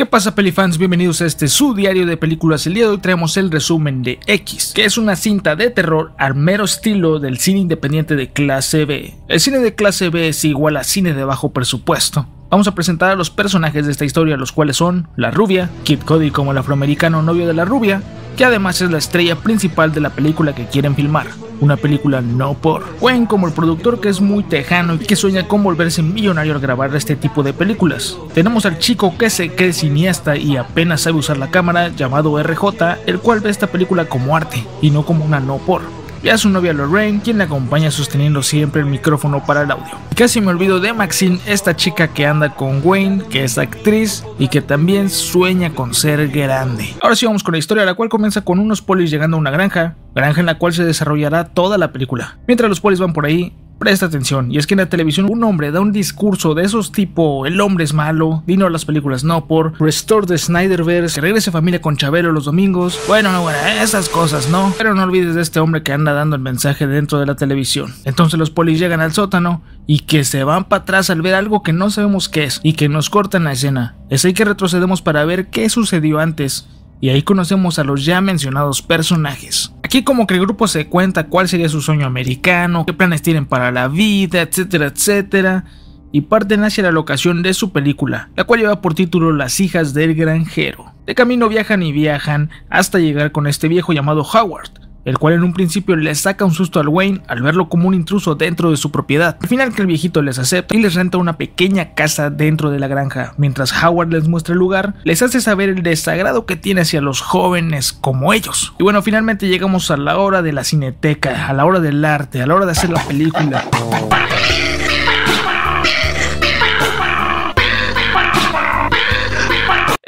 ¿Qué pasa pelifans? Bienvenidos a este su diario de películas. El día de hoy traemos el resumen de X, que es una cinta de terror al mero estilo del cine independiente de clase B. El cine de clase B es igual a cine de bajo presupuesto. Vamos a presentar a los personajes de esta historia, los cuales son la rubia, Kid Cody como el afroamericano novio de la rubia, que además es la estrella principal de la película que quieren filmar, una película no por. Wayne como el productor que es muy tejano y que sueña con volverse millonario al grabar este tipo de películas. Tenemos al chico que se cree cineasta y apenas sabe usar la cámara llamado RJ, el cual ve esta película como arte y no como una no por y a su novia Lorraine, quien le acompaña sosteniendo siempre el micrófono para el audio. Casi me olvido de Maxine, esta chica que anda con Wayne, que es actriz y que también sueña con ser grande. Ahora sí vamos con la historia, la cual comienza con unos polis llegando a una granja, granja en la cual se desarrollará toda la película. Mientras los polis van por ahí, Presta atención, y es que en la televisión un hombre da un discurso de esos tipo el hombre es malo, vino a las películas no por, Restore the Snyderverse, que regrese familia con Chabelo los domingos, bueno, no, bueno, esas cosas, ¿no? Pero no olvides de este hombre que anda dando el mensaje dentro de la televisión. Entonces los polis llegan al sótano y que se van para atrás al ver algo que no sabemos qué es y que nos cortan la escena. Es ahí que retrocedemos para ver qué sucedió antes y ahí conocemos a los ya mencionados personajes. Aquí como que el grupo se cuenta cuál sería su sueño americano, qué planes tienen para la vida, etcétera, etcétera, y parten hacia la locación de su película, la cual lleva por título Las hijas del granjero. De camino viajan y viajan hasta llegar con este viejo llamado Howard, el cual en un principio le saca un susto al Wayne al verlo como un intruso dentro de su propiedad. Al final que el viejito les acepta y les renta una pequeña casa dentro de la granja. Mientras Howard les muestra el lugar, les hace saber el desagrado que tiene hacia los jóvenes como ellos. Y bueno, finalmente llegamos a la hora de la cineteca, a la hora del arte, a la hora de hacer la película.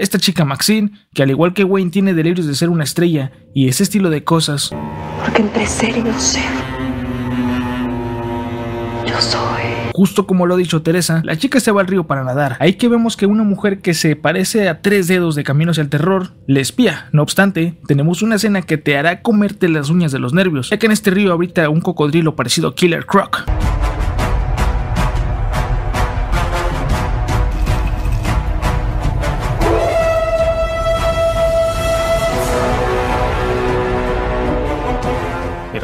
Esta chica Maxine, que al igual que Wayne tiene delirios de ser una estrella y ese estilo de cosas. Porque entre ser y no ser, yo soy. Justo como lo ha dicho Teresa, la chica se va al río para nadar. Ahí que vemos que una mujer que se parece a tres dedos de camino hacia el terror le espía. No obstante, tenemos una escena que te hará comerte las uñas de los nervios, ya que en este río habita un cocodrilo parecido a Killer Croc.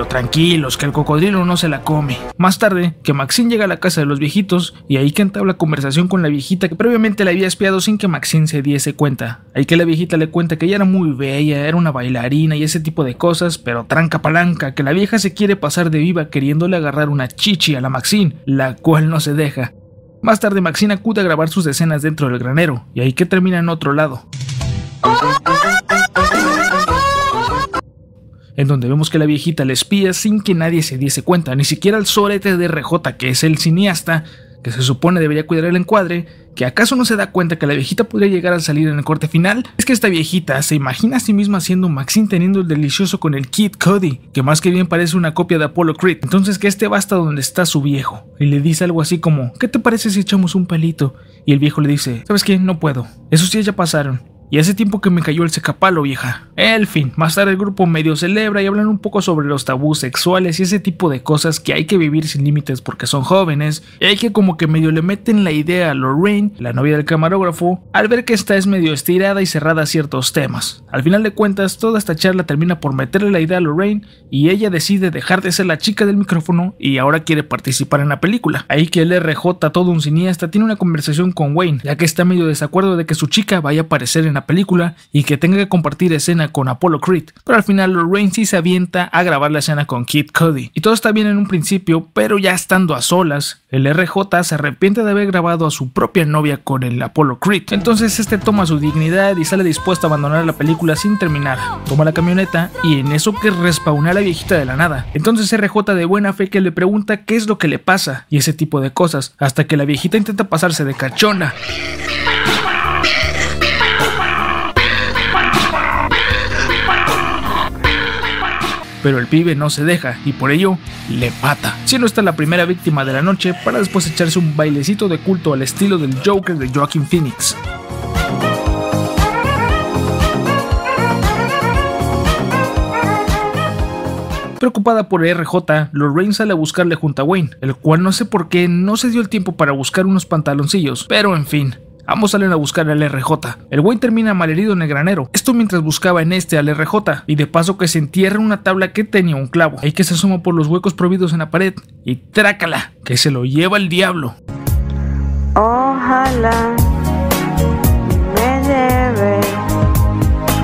Tranquilos, que el cocodrilo no se la come. Más tarde, que Maxine llega a la casa de los viejitos y ahí que entabla conversación con la viejita que previamente la había espiado sin que Maxine se diese cuenta. Ahí que la viejita le cuenta que ella era muy bella, era una bailarina y ese tipo de cosas, pero tranca palanca, que la vieja se quiere pasar de viva queriéndole agarrar una chichi a la Maxine, la cual no se deja. Más tarde Maxine acude a grabar sus escenas dentro del granero, y ahí que termina en otro lado. En donde vemos que la viejita le espía sin que nadie se diese cuenta, ni siquiera el sorete de RJ, que es el cineasta, que se supone debería cuidar el encuadre, que acaso no se da cuenta que la viejita podría llegar a salir en el corte final, es que esta viejita se imagina a sí misma siendo Maxine teniendo el delicioso con el Kid Cody, que más que bien parece una copia de Apollo Creed. Entonces que este va hasta donde está su viejo, y le dice algo así como, ¿qué te parece si echamos un pelito? Y el viejo le dice, ¿sabes qué? No puedo. Esos días ya pasaron. Y hace tiempo que me cayó el secapalo, vieja. El fin, más tarde el grupo medio celebra y hablan un poco sobre los tabús sexuales y ese tipo de cosas que hay que vivir sin límites porque son jóvenes. Y hay que como que medio le meten la idea a Lorraine, la novia del camarógrafo, al ver que esta es medio estirada y cerrada a ciertos temas. Al final de cuentas, toda esta charla termina por meterle la idea a Lorraine y ella decide dejar de ser la chica del micrófono y ahora quiere participar en la película. Ahí que el RJ, todo un cineasta, tiene una conversación con Wayne, ya que está medio desacuerdo de que su chica vaya a aparecer en película y que tenga que compartir escena con Apollo Creed, pero al final Lorraine se avienta a grabar la escena con Kid Cody. Y todo está bien en un principio, pero ya estando a solas, el RJ se arrepiente de haber grabado a su propia novia con el Apollo Creed. Entonces este toma su dignidad y sale dispuesto a abandonar la película sin terminar. Toma la camioneta y en eso que respawna a la viejita de la nada. Entonces RJ de buena fe que le pregunta qué es lo que le pasa y ese tipo de cosas, hasta que la viejita intenta pasarse de cachona. Pero el pibe no se deja y por ello le mata, siendo esta la primera víctima de la noche para después echarse un bailecito de culto al estilo del Joker de Joaquin Phoenix. Preocupada por RJ, Lorraine sale a buscarle junto a Wayne, el cual no sé por qué no se dio el tiempo para buscar unos pantaloncillos, pero en fin, Ambos salen a buscar al RJ. El güey termina malherido en el granero. Esto mientras buscaba en este al RJ. Y de paso que se entierra una tabla que tenía un clavo. Ahí que se asoma por los huecos prohibidos en la pared. Y trácala, que se lo lleva el diablo. Ojalá me lleve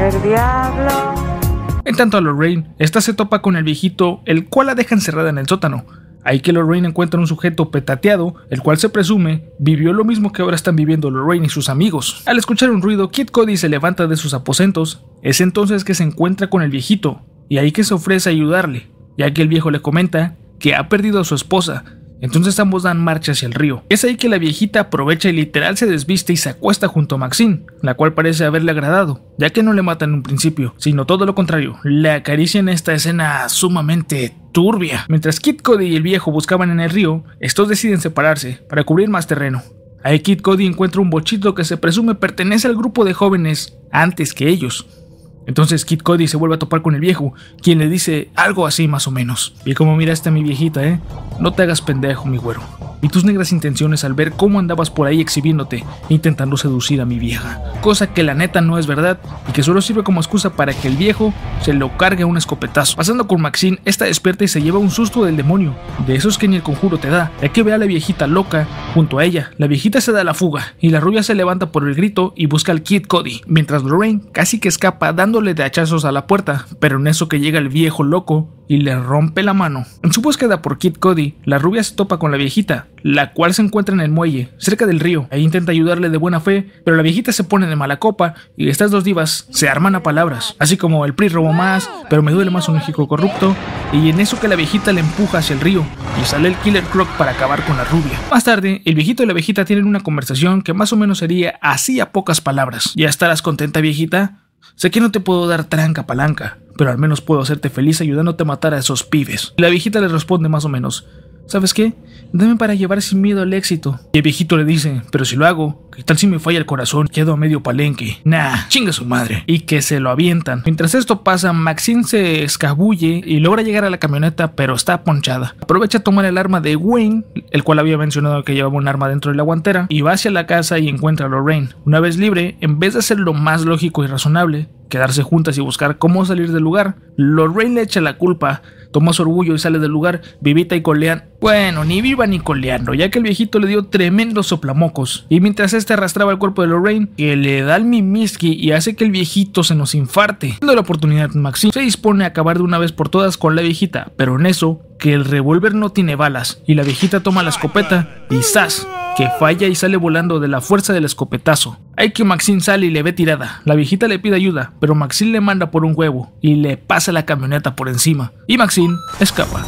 el diablo. En tanto a Lorraine, esta se topa con el viejito, el cual la deja encerrada en el sótano. Ahí que Lorraine encuentra un sujeto petateado, el cual se presume vivió lo mismo que ahora están viviendo Lorraine y sus amigos. Al escuchar un ruido, Kid Cody se levanta de sus aposentos. Es entonces que se encuentra con el viejito, y ahí que se ofrece a ayudarle, ya que el viejo le comenta que ha perdido a su esposa. Entonces ambos dan marcha hacia el río. Es ahí que la viejita aprovecha y literal se desviste y se acuesta junto a Maxine, la cual parece haberle agradado, ya que no le mata en un principio, sino todo lo contrario, le acaricia en esta escena sumamente turbia. Mientras Kid Cody y el viejo buscaban en el río, estos deciden separarse para cubrir más terreno. Ahí Kid Cody encuentra un bochito que se presume pertenece al grupo de jóvenes antes que ellos. Entonces Kid Cody se vuelve a topar con el viejo, quien le dice algo así más o menos. Y como miraste a mi viejita, ¿eh? No te hagas pendejo, mi güero. Y tus negras intenciones al ver cómo andabas por ahí exhibiéndote, intentando seducir a mi vieja. Cosa que la neta no es verdad y que solo sirve como excusa para que el viejo se lo cargue un escopetazo. Pasando con Maxine, esta despierta y se lleva un susto del demonio. De esos que ni el conjuro te da, ya que ve a la viejita loca junto a ella. La viejita se da la fuga y la rubia se levanta por el grito y busca al Kid Cody, mientras Lorraine casi que escapa dándole de hachazos a la puerta, pero en eso que llega el viejo loco y le rompe la mano. En su búsqueda por Kid Cody, la rubia se topa con la viejita, la cual se encuentra en el muelle, cerca del río, e intenta ayudarle de buena fe, pero la viejita se pone de mala copa y estas dos divas se arman a palabras, así como el PRI robó más, pero me duele más un México corrupto, y en eso que la viejita le empuja hacia el río y sale el Killer Croc para acabar con la rubia. Más tarde, el viejito y la viejita tienen una conversación que más o menos sería así a pocas palabras. ¿Ya estarás contenta, viejita? Sé que no te puedo dar tranca palanca, pero al menos puedo hacerte feliz ayudándote a matar a esos pibes. La viejita le responde más o menos, ¿sabes qué? Dame para llevar sin miedo al éxito. Y el viejito le dice, pero si lo hago, ¿qué tal si me falla el corazón? Quedo a medio palenque. Nah, chinga su madre. Y que se lo avientan. Mientras esto pasa, Maxine se escabulle y logra llegar a la camioneta, pero está ponchada. Aprovecha a tomar el arma de Wayne, el cual había mencionado que llevaba un arma dentro de la guantera, y va hacia la casa y encuentra a Lorraine. Una vez libre, en vez de hacer lo más lógico y razonable, quedarse juntas y buscar cómo salir del lugar, Lorraine le echa la culpa, toma su orgullo y sale del lugar, vivita y colean. Bueno, ni viva ni coleando, ya que el viejito le dio tremendos soplamocos. Y mientras este arrastraba el cuerpo de Lorraine, que le da el mimiski y hace que el viejito se nos infarte. Dando la oportunidad, Maxine se dispone a acabar de una vez por todas con la viejita, pero en eso, que el revólver no tiene balas, y la viejita toma la escopeta y ¡zas! que falla y sale volando de la fuerza del escopetazo. Hay que Maxine sale y le ve tirada. La viejita le pide ayuda, pero Maxine le manda por un huevo y le pasa la camioneta por encima. Y Maxine escapa.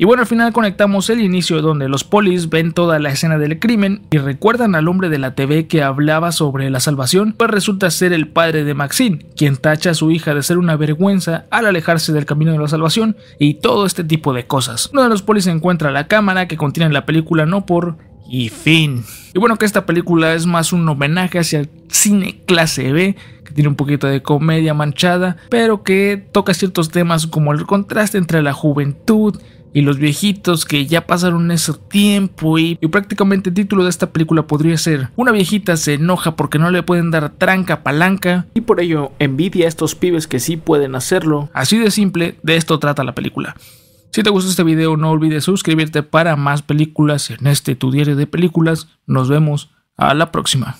Y bueno, al final conectamos el inicio donde los polis ven toda la escena del crimen y recuerdan al hombre de la TV que hablaba sobre la salvación, pues resulta ser el padre de Maxine, quien tacha a su hija de ser una vergüenza al alejarse del camino de la salvación y todo este tipo de cosas. Uno de los polis encuentra la cámara que contiene la película no por y fin. Y bueno, que esta película es más un homenaje hacia el cine clase B, que tiene un poquito de comedia manchada, pero que toca ciertos temas como el contraste entre la juventud y los viejitos que ya pasaron ese tiempo y, prácticamente el título de esta película podría ser Una viejita se enoja porque no le pueden dar tranca palanca y por ello envidia a estos pibes que sí pueden hacerlo. Así de simple, de esto trata la película. Si te gustó este video no olvides suscribirte para más películas en este tu diario de películas. Nos vemos a la próxima.